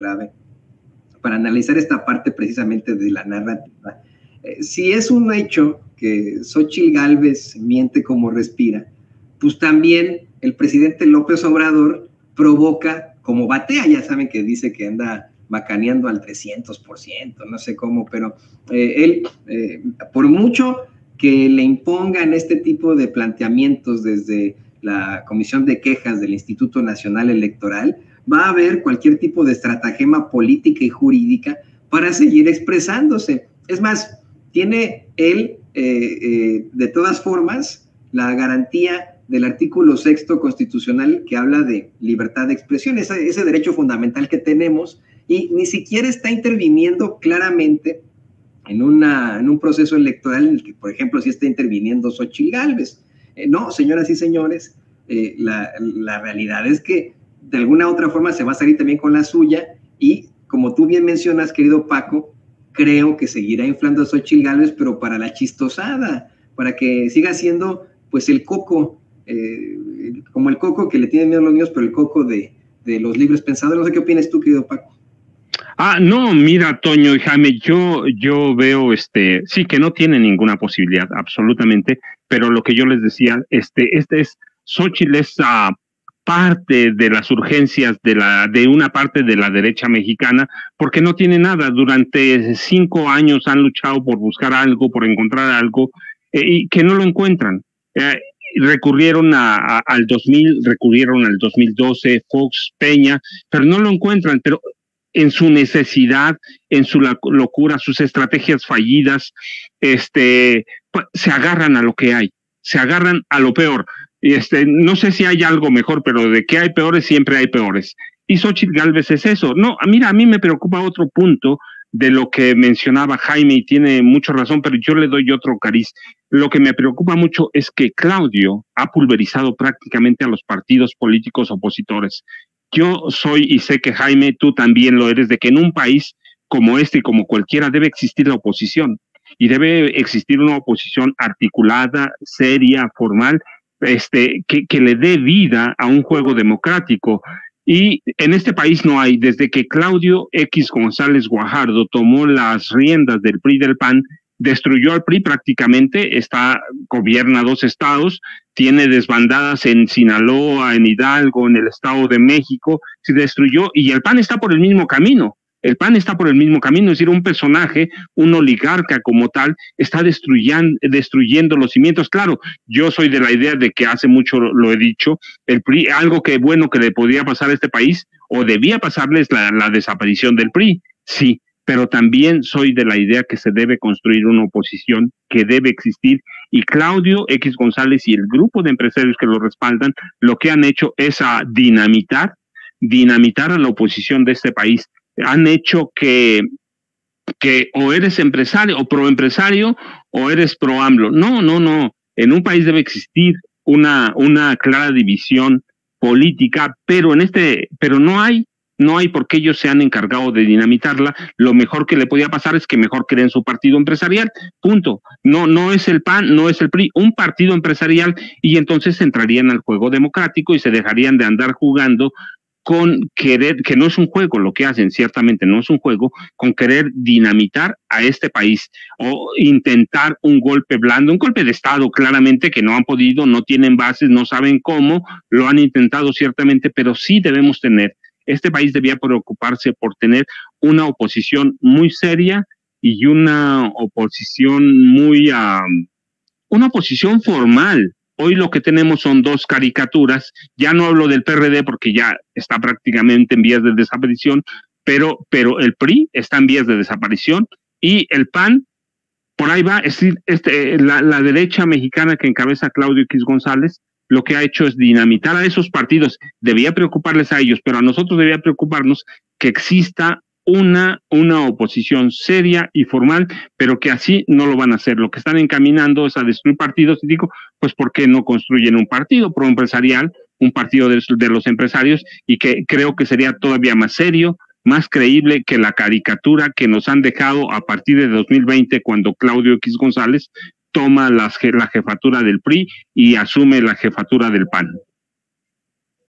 grave para analizar esta parte precisamente de la narrativa. Eh, si es un hecho que Xochitl Galvez miente como respira, pues también el presidente López Obrador provoca como batea, ya saben que dice que anda macaneando al 300%, no sé cómo, pero eh, él, eh, por mucho que le impongan este tipo de planteamientos desde la Comisión de Quejas del Instituto Nacional Electoral, va a haber cualquier tipo de estratagema política y jurídica para seguir expresándose. Es más, tiene él, eh, de todas formas, la garantía del artículo sexto constitucional que habla de libertad de expresión, ese, ese derecho fundamental que tenemos y ni siquiera está interviniendo claramente en, un proceso electoral en el que, por ejemplo, sí está interviniendo Xochitl Gálvez. Eh, no, señoras y señores, eh, la, realidad es que de alguna otra forma se va a salir también con la suya y, como tú bien mencionas, querido Paco, creo que seguirá inflando a Xochitl Gálvez, pero para la chistosada, para que siga siendo pues el coco, eh, como el coco que le tienen miedo los niños, pero el coco de, de los libres pensadores. No qué opinas tú, querido Paco. Ah, no, mira, Toño y Jaime, yo, yo veo, este, sí que no tiene ninguna posibilidad, absolutamente, pero lo que yo les decía, este, este es, Xochitl es uh, parte de las urgencias de la, de una parte de la derecha mexicana, porque no tiene nada. Durante cinco años han luchado por buscar algo, por encontrar algo, eh, y que no lo encuentran. Eh, recurrieron a, al 2000, recurrieron al 2012, Fox, Peña, pero no lo encuentran. Pero en su necesidad, en su locura, sus estrategias fallidas, este, se agarran a lo que hay, se agarran a lo peor. Este, no sé si hay algo mejor, pero de que hay peores, siempre hay peores. Y Xochitl Galvez es eso. No, mira, a mí me preocupa otro punto de lo que mencionaba Jaime y tiene mucha razón, pero yo le doy otro cariz. Lo que me preocupa mucho es que Claudio ha pulverizado prácticamente a los partidos políticos opositores. Yo soy, y sé que Jaime, tú también lo eres, de que en un país como este y como cualquiera debe existir la oposición y debe existir una oposición articulada, seria, formal, este, que, que le dé vida a un juego democrático. Y en este país no hay, desde que Claudio X González Guajardo tomó las riendas del PRI del PAN, destruyó al PRI prácticamente, está, gobierna dos estados, tiene desbandadas en Sinaloa, en Hidalgo, en el Estado de México, se destruyó y el PAN está por el mismo camino. El PAN está por el mismo camino, es decir, un personaje, un oligarca como tal, está destruyendo, los cimientos. Claro, yo soy de la idea de que hace mucho lo he dicho, el PRI, algo que bueno que le podía pasar a este país, o debía pasarles la, la desaparición del PRI, sí, pero también soy de la idea que se debe construir una oposición que debe existir y Claudio X González y el grupo de empresarios que lo respaldan lo que han hecho es a dinamitar, dinamitar a la oposición de este país. Han hecho que, que o eres empresario o proempresario o eres pro AMLO. No, no, no. En un país debe existir una, una clara división política, pero en este, pero no hay, no hay por qué ellos se han encargado de dinamitarla. Lo mejor que le podía pasar es que mejor creen su partido empresarial. Punto. No, no es el PAN, no es el PRI, un partido empresarial y entonces entrarían al juego democrático y se dejarían de andar jugando con querer, que no es un juego lo que hacen, ciertamente no es un juego, con querer dinamitar a este país o intentar un golpe blando, un golpe de Estado, claramente que no han podido, no tienen bases, no saben cómo, lo han intentado ciertamente, pero sí debemos tener este país debía preocuparse por tener una oposición muy seria y una oposición muy, una oposición formal. Hoy lo que tenemos son dos caricaturas, ya no hablo del PRD porque ya está prácticamente en vías de desaparición, pero, pero el PRI está en vías de desaparición y el PAN, por ahí va, es decir, este, la, la derecha mexicana que encabeza Claudio X González, lo que ha hecho es dinamitar a esos partidos. Debía preocuparles a ellos, pero a nosotros debía preocuparnos que exista una, una oposición seria y formal, pero que así no lo van a hacer. Lo que están encaminando es a destruir partidos. Y digo, pues, ¿por qué no construyen un partido pro-empresarial, un partido de, los empresarios? Y que creo que sería todavía más serio, más creíble que la caricatura que nos han dejado a partir de 2020 cuando Claudio X González toma la jefatura del PRI y asume la jefatura del PAN.